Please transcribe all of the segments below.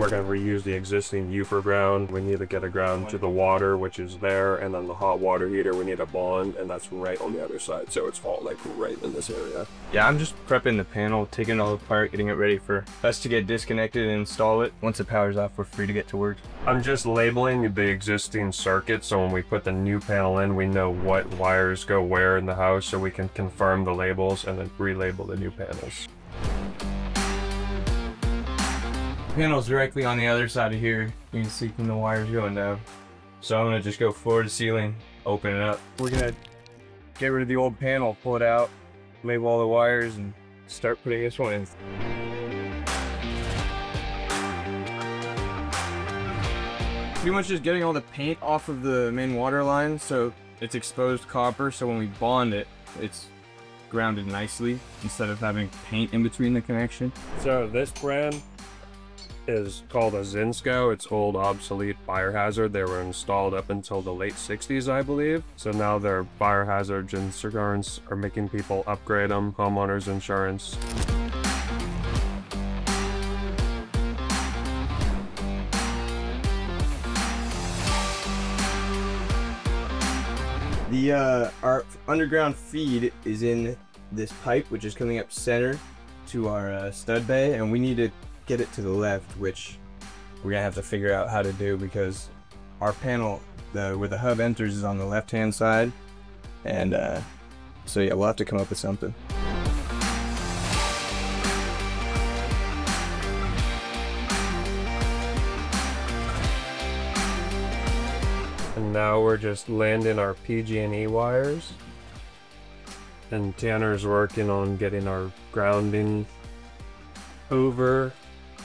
We're gonna reuse the existing Ufer ground. We need to get a ground to the water, which is there, and then the hot water heater, we need a bond, and that's right on the other side. So it's all like right in this area. Yeah, I'm just prepping the panel, taking it all apart, getting it ready for us to get disconnected and install it. Once the power's off, we're free to get to work. I'm just labeling the existing circuit so when we put the new panel in, we know what wires go where in the house so we can confirm the labels and then relabel the new panels. Panel's directly on the other side of here. You can see from the wires going down. So I'm gonna just go floor to ceiling, open it up. We're gonna get rid of the old panel, pull it out, label all the wires, and start putting this one in. Pretty much just getting all the paint off of the main water line so it's exposed copper so when we bond it, it's grounded nicely instead of having paint in between the connection. So this brand is called a Zinsco. It's old, obsolete fire hazard. They were installed up until the late 60s, I believe. So now their fire hazard insurance are making people upgrade them, homeowners insurance. The uh, our underground feed is in this pipe, which is coming up center to our uh, stud bay, and we need to get it to the left, which we're gonna have to figure out how to do because our panel, the where the hub enters, is on the left-hand side, and uh, so yeah, we'll have to come up with something. And now we're just landing our PG&E wires. And Tanner's working on getting our grounding over.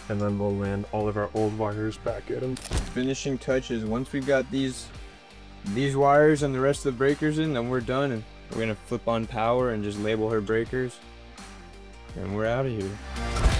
And then we'll land all of our old wires back at them. Finishing touches. Once we've got these these wires and the rest of the breakers in, then we're done. And we're gonna flip on power and just label her breakers. And we're out of here.